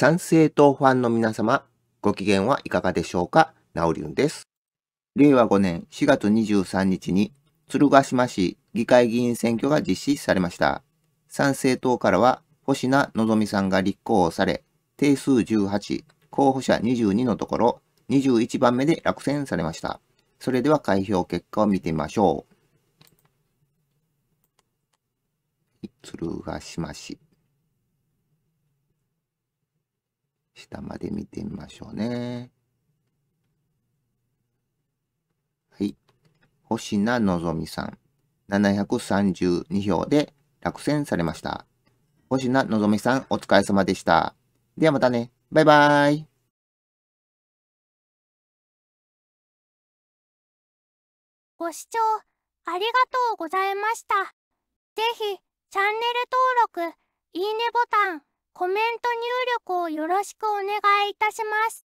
参政党ファンの皆様、ご機嫌はいかがでしょうか？ナオリュンです。令和5年4月23日に、鶴ヶ島市議会議員選挙が実施されました。参政党からは、星名のぞみさんが立候補され、定数18、候補者22のところ、21番目で落選されました。それでは開票結果を見てみましょう。鶴ヶ島市。下まで見てみましょうね。はい。星名のぞみさん。732票で落選されました。星名のぞみさん、お疲れ様でした。ではまたね。バイバイ。ご視聴ありがとうございました。ぜひ、チャンネル登録、いいねボタン、コメント入力をよろしくお願いいたします。